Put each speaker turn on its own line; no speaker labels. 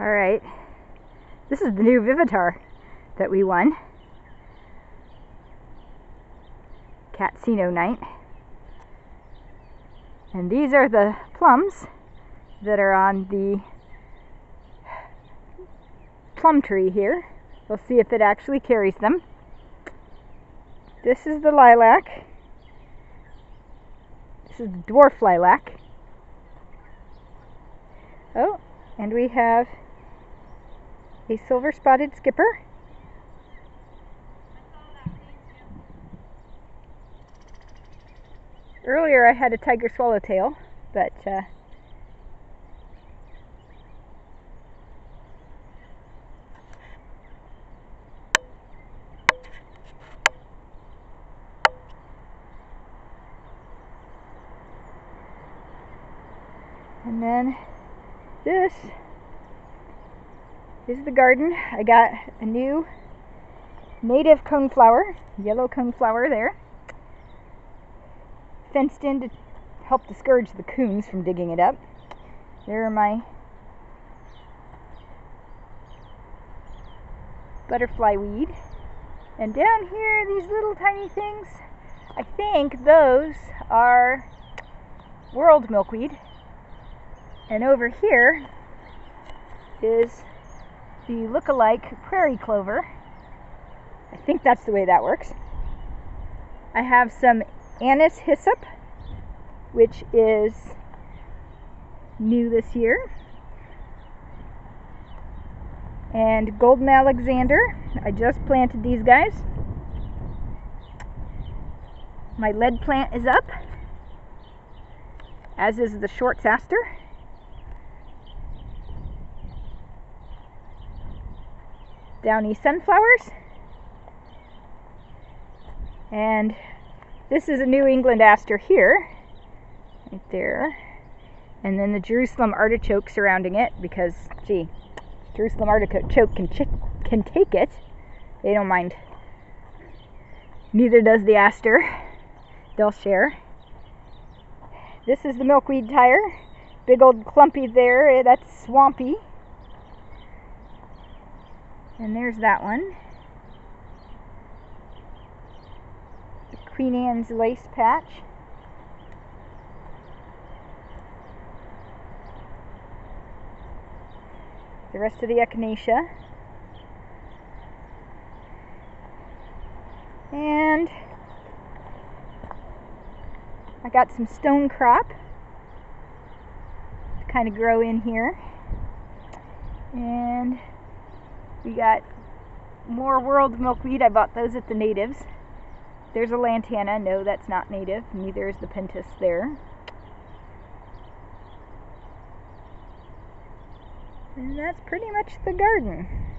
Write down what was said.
Alright. This is the new Vivitar that we won. Catsino night. And these are the plums that are on the plum tree here. We'll see if it actually carries them. This is the lilac. This is the dwarf lilac. Oh, and we have a silver spotted skipper. Earlier I had a tiger swallowtail, but uh, and then this is the garden. I got a new native coneflower, yellow coneflower there. Fenced in to help discourage the coons from digging it up. There are my butterfly weed. And down here, these little tiny things, I think those are whorled milkweed. And over here is the look-alike prairie clover. I think that's the way that works. I have some anise hyssop, which is new this year. And golden Alexander. I just planted these guys. My lead plant is up, as is the short aster. Downy sunflowers. And this is a New England aster here, right there. And then the Jerusalem artichoke surrounding it because, gee, Jerusalem artichoke can, can take it. They don't mind. Neither does the aster. They'll share. This is the milkweed tire. Big old clumpy there. That's swampy. And there's that one. The Queen Anne's lace patch. The rest of the echinacea. And I got some stone crop to kind of grow in here. And we got more whorled milkweed. I bought those at the natives. There's a lantana. No, that's not native. Neither is the pentas there. And that's pretty much the garden.